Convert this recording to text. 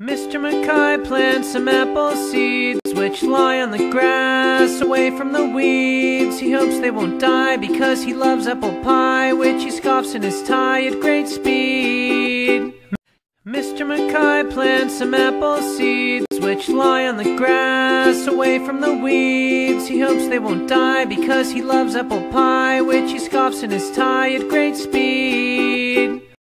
Mr. McKie plants some apple seeds which lie on the grass away from the weeds. He hopes they won't die because he loves apple pie, which he scoffs in his tie at great speed. Mr. McKie plants some apple seeds which lie on the grass away from the weeds. He hopes they won't die because he loves apple pie, which he scoffs in his tie at great speed.